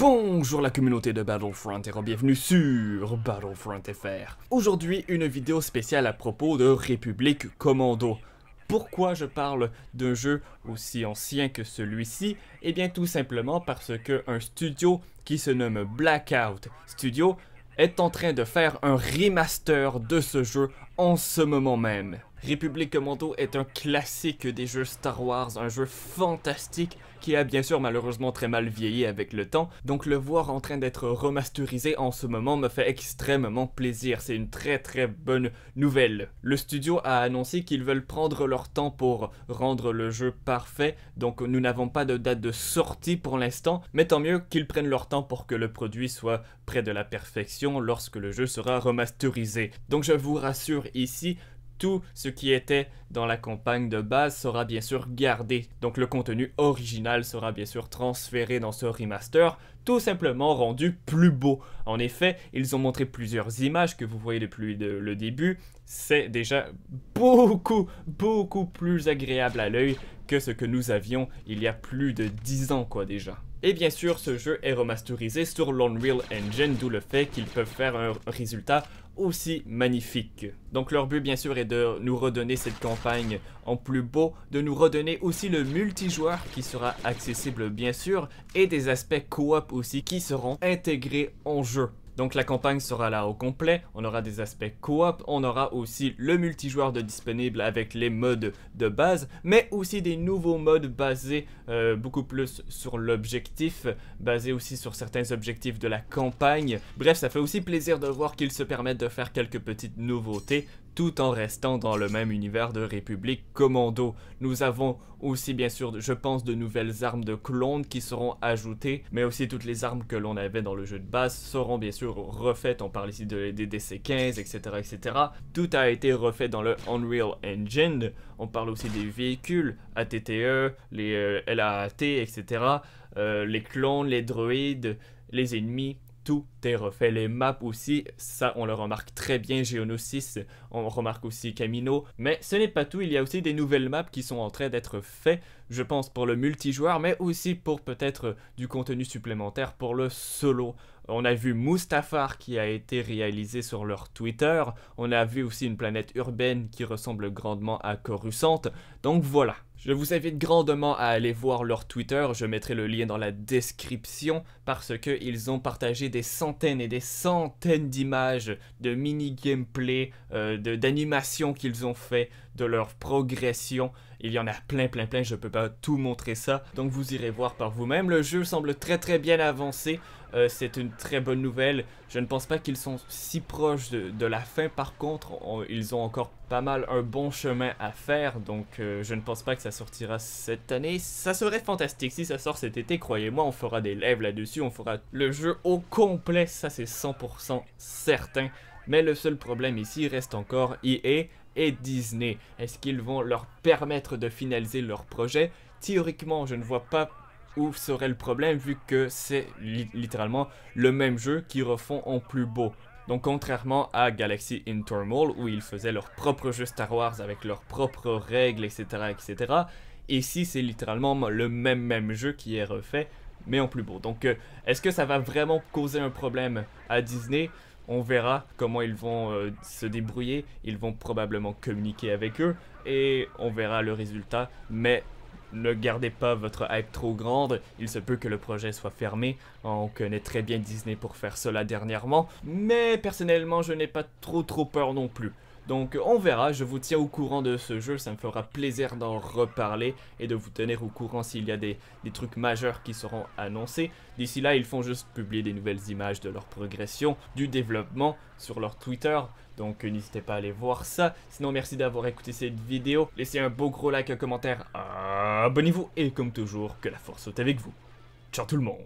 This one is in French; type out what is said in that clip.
Bonjour la communauté de Battlefront et bienvenue sur Battlefront FR. Aujourd'hui, une vidéo spéciale à propos de République Commando. Pourquoi je parle d'un jeu aussi ancien que celui-ci? Eh bien tout simplement parce que un studio qui se nomme Blackout Studio est en train de faire un remaster de ce jeu en ce moment même. République Commando est un classique des jeux Star Wars, un jeu fantastique qui a bien sûr malheureusement très mal vieilli avec le temps, donc le voir en train d'être remasterisé en ce moment me fait extrêmement plaisir, c'est une très très bonne nouvelle. Le studio a annoncé qu'ils veulent prendre leur temps pour rendre le jeu parfait, donc nous n'avons pas de date de sortie pour l'instant, mais tant mieux qu'ils prennent leur temps pour que le produit soit près de la perfection lorsque le jeu sera remasterisé. Donc je vous rassure ici, tout ce qui était dans la campagne de base sera bien sûr gardé. Donc le contenu original sera bien sûr transféré dans ce remaster, tout simplement rendu plus beau. En effet, ils ont montré plusieurs images que vous voyez depuis le début. C'est déjà beaucoup, beaucoup plus agréable à l'œil que ce que nous avions il y a plus de 10 ans quoi déjà. Et bien sûr, ce jeu est remasterisé sur l'Unreal Engine, d'où le fait qu'ils peuvent faire un résultat aussi magnifique. Donc leur but bien sûr est de nous redonner cette campagne en plus beau, de nous redonner aussi le multijoueur qui sera accessible bien sûr, et des aspects coop qui seront intégrés en jeu. Donc la campagne sera là au complet, on aura des aspects coop, on aura aussi le multijoueur de disponible avec les modes de base, mais aussi des nouveaux modes basés euh, beaucoup plus sur l'objectif, basés aussi sur certains objectifs de la campagne. Bref, ça fait aussi plaisir de voir qu'ils se permettent de faire quelques petites nouveautés tout en restant dans le même univers de République Commando. Nous avons aussi bien sûr, je pense, de nouvelles armes de clones qui seront ajoutées, mais aussi toutes les armes que l'on avait dans le jeu de base seront bien sûr refaites. On parle ici de, des DC-15, etc., etc. Tout a été refait dans le Unreal Engine. On parle aussi des véhicules, ATTE, les euh, LAAT, etc., euh, les clones, les droïdes, les ennemis, tout est refait. Les maps aussi, ça on le remarque très bien, Geonosis, on remarque aussi Camino. Mais ce n'est pas tout, il y a aussi des nouvelles maps qui sont en train d'être faites, je pense pour le multijoueur, mais aussi pour peut-être du contenu supplémentaire pour le solo. On a vu Mustafar qui a été réalisé sur leur Twitter. On a vu aussi une planète urbaine qui ressemble grandement à Coruscant. Donc voilà. Je vous invite grandement à aller voir leur Twitter, je mettrai le lien dans la description parce qu'ils ont partagé des centaines et des centaines d'images de mini-gameplay, euh, d'animations qu'ils ont fait, de leur progression. Il y en a plein, plein, plein, je peux pas tout montrer ça, donc vous irez voir par vous-même. Le jeu semble très, très bien avancé. Euh, c'est une très bonne nouvelle. Je ne pense pas qu'ils sont si proches de, la fin. Par contre, ils ont encore pas mal un bon chemin à faire. Donc, euh, je ne pense pas que ça sortira cette année. Ça serait fantastique si ça sort cet été. Croyez-moi, on fera des lives là-dessus. On fera le jeu au complet. Ça, c'est 100% certain. Mais le seul problème ici reste encore EA et Disney. Est-ce qu'ils vont leur permettre de finaliser leur projet? Théoriquement, je ne vois pas où serait le problème vu que c'est littéralement le même jeu qui refont en plus beau. Donc contrairement à Galaxy in où ils faisaient leur propre jeu Star Wars avec leurs propres règles, etc. etc. Ici c'est littéralement le même même jeu qui est refait, mais en plus beau. Donc euh, est-ce que ça va vraiment causer un problème à Disney? On verra comment ils vont euh, se débrouiller. Ils vont probablement communiquer avec eux et on verra le résultat. Mais ne gardez pas votre hype trop grande, il se peut que le projet soit fermé, on connaît très bien Disney pour faire cela dernièrement, mais personnellement je n'ai pas trop trop peur non plus. Donc on verra, je vous tiens au courant de ce jeu, ça me fera plaisir d'en reparler et de vous tenir au courant s'il y a des, trucs majeurs qui seront annoncés. D'ici là, ils font juste publier des nouvelles images de leur progression, du développement sur leur Twitter, donc n'hésitez pas à aller voir ça. Sinon, merci d'avoir écouté cette vidéo, laissez un beau gros like, un commentaire, abonnez-vous et comme toujours, que la force soit avec vous. Ciao tout le monde